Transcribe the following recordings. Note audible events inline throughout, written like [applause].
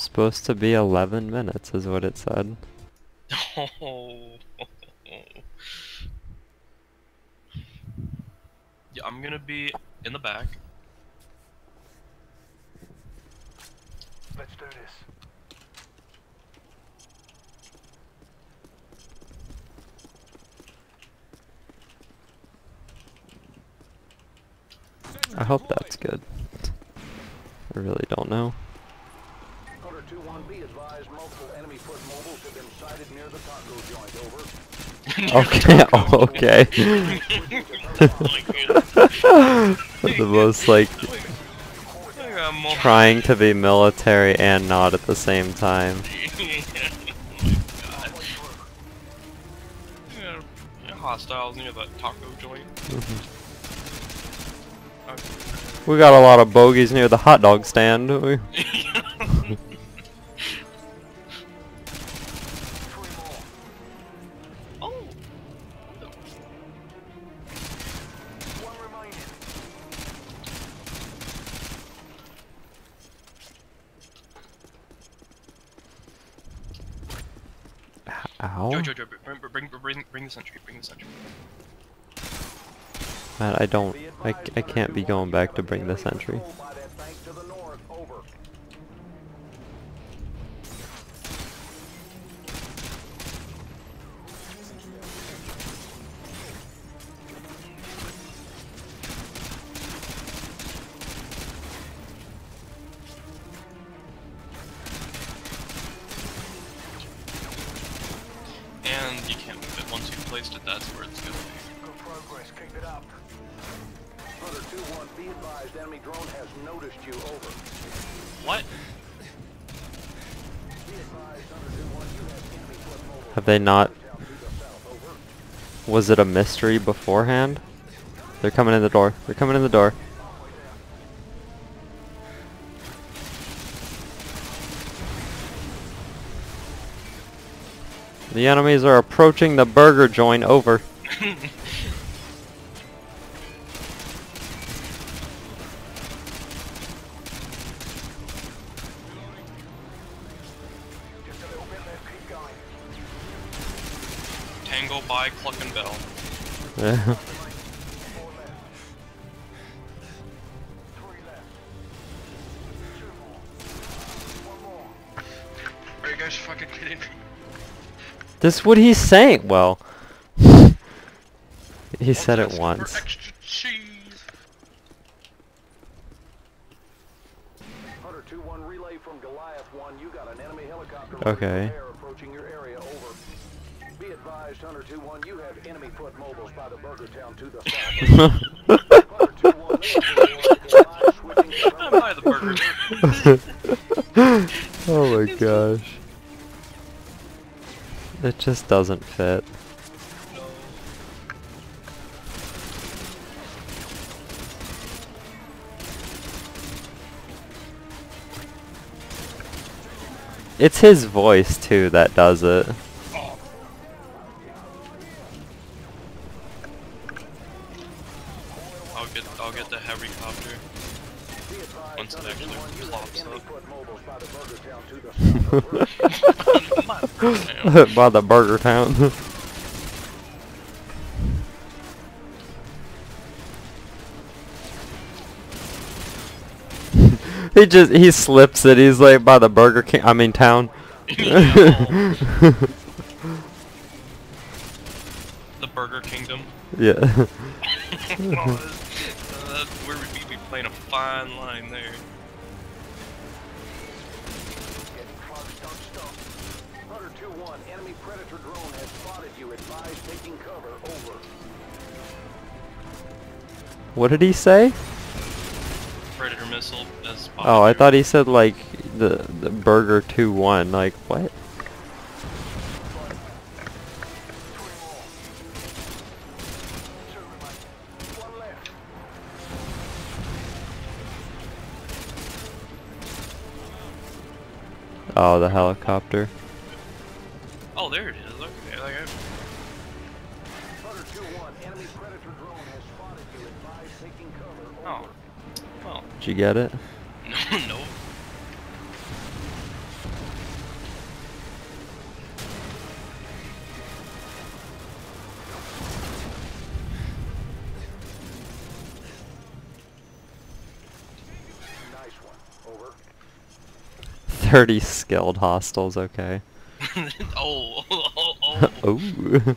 Supposed to be 11 minutes is what it said. Oh. [laughs] yeah, I'm gonna be in the back. Let's do this. I hope that's good. I really don't know. Hunter 2-1, be advised multiple enemy foot mobiles have been sighted near the taco joint. Over. Okay, oh, [laughs] okay. [laughs] the most like I got more- trying to be military and not at the same time. [laughs] Oh God. Yeah, yeah, hostiles near the taco joint. We got a lot of bogeys near the hot dog stand. Ow. Joe, Joe, Joe, bring, bring, bring, bring, bring the sentry, bring the sentry. Man, I don't. I, I can't be going back to bring the enemy sentry. You can't move it. Once you've placed it, that's where it's going to be. Good progress. Keep it up. Brother 2-1, be advised enemy drone has noticed you. Over. What? Be advised, Hunter 2-1, you have enemy foot mobiles. Have they not? Down to the south. Over. Was it a mystery beforehand? They're coming in the door. They're coming in the door. The enemies are approaching the burger joint over. Just a little bit left. Keep going. Tango by Cluck and Bell. Yeah. Four left. Three left. Two more. One more. Are you guys fucking kidding me? This is what he's saying. Well, [laughs] he said it once. extra cheese. Hunter 2-1 relay from Goliath 1. You got an enemy helicopter Okay. ready for air approaching your area. Over. Be advised, Hunter 2-1, you have enemy foot mobiles by the Burger Town to the south. [laughs] Hunter 2-1, live switching to I'm [laughs] by the burger. oh my gosh. It just doesn't fit. It's his voice too that does it. By the Burger Town to the south. Over. My damn. By the burger town. [laughs] he just he slips it. He's like by the Burger King. I mean town. the Burger Kingdom. [laughs] yeah. [laughs] oh, that's, uh, that's where we'd be playing a fine line there. 1, enemy Predator drone has spotted you. Advise taking cover. Over. What did he say? Predator missile has spotted Oh, I thought he said, like, the, the Burger 2-1. Like, what? Oh, the helicopter. Oh. Well. Did you get it? [laughs] no. Thirty skilled hostiles, okay. [laughs] oh, oh, oh. [laughs]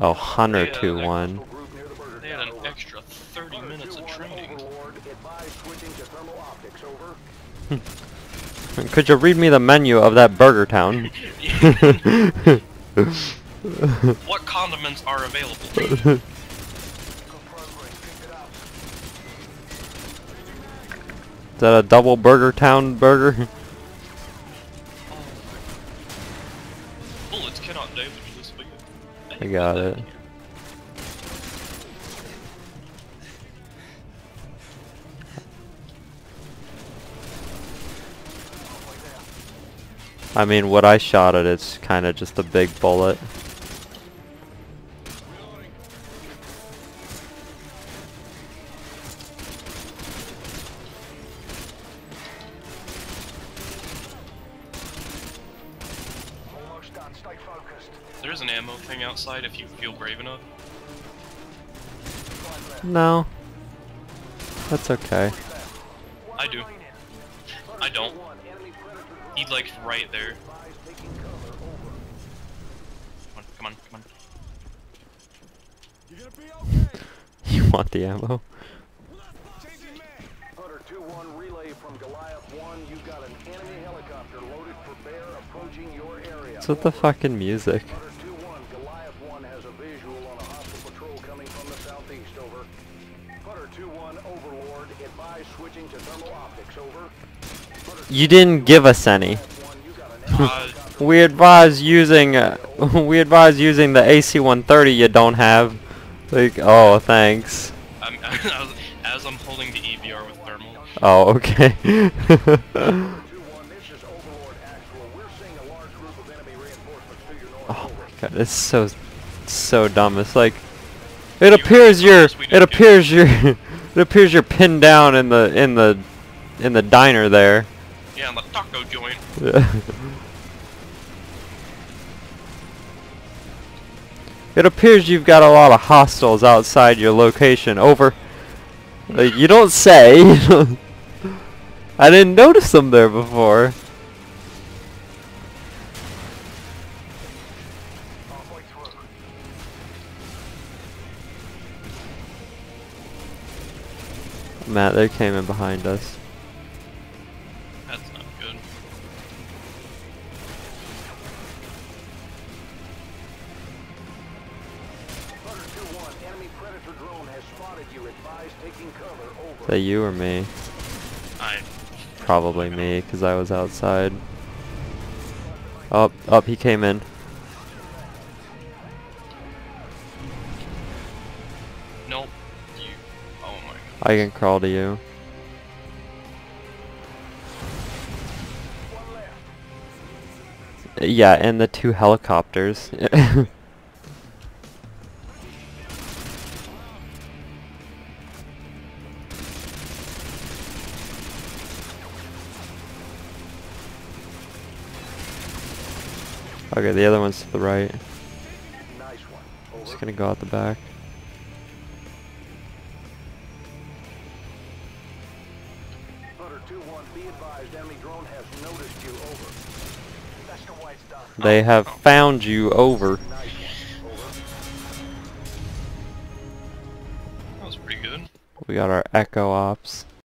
oh. Hunter 2-1 oh, one. Advise switching to thermal optics, over. Could you read me the menu of that Burger Town? [laughs] what condiments are available? Good progress, pick it up. Is that a double Burger Town burger? Bullets cannot damage this vehicle. I got it. I mean, what I shot at, it's kind of just a big bullet. Almost done, stay focused. There's an ammo thing outside if you feel brave enough. No. That's okay. three left. One I do. I don't. Hunter 2-1, enemy predator drone He's like right there. advise taking cover, over. Come on, come on, come on. [laughs] You want the ammo? Hunter 2-1 relay from Goliath 1. You've got an enemy helicopter loaded for bear approaching your area. What's with the Over. fucking music? Hunter 2-1, Goliath 1 has a visual on a hostile patrol coming from the southeast, over. Hunter 2-1, Overlord, advise switching to thermal optics, over. You didn't give us any. Goliath 1, you got an enemy We advise using uh, [laughs] we advise using the AC-130 you don't have. Like, oh, thanks. I'm, as, [laughs] as I'm holding the EBR with thermal. Oh, okay. 2-1, this is Overlord actual. We're seeing a large group of enemy reinforcements to your north, oh my god, it's so so dumb. It's like it appears you're it appears you're [laughs] it appears you're pinned down in the in the in the diner there. Yeah, and the taco joint. [laughs] It appears you've got a lot of hostiles outside your location. Over. Like, you don't say. [laughs] I didn't notice them there before. Matt, they came in behind us. Is that you or me? I. Probably me, because I was outside. Up, up, he came in. Nope. You. Oh my god. I can crawl to you. Yeah, and the two helicopters. [laughs] okay, the other one's to the right. Nice one. Over. Just gonna go out the back. Hunter 2-1, be advised, enemy drone has noticed you, over. That's the way it's done. They have found you over. Over. That was pretty good. We got our Echo Ops.